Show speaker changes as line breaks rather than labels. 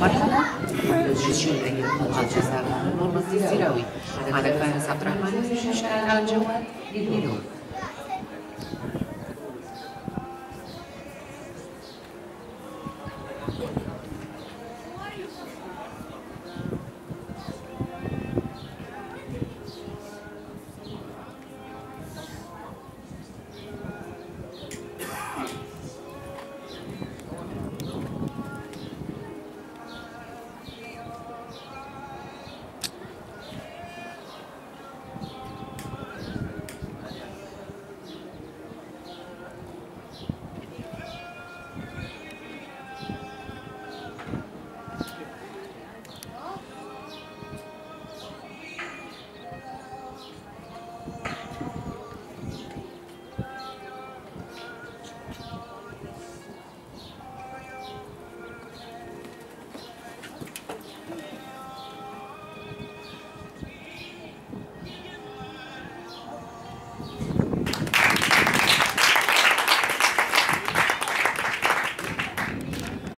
مرحبا جيشون ايوب مقال جزار مرمز الزراوي على فارس عبد الرحمن شارع الجواد للبنوك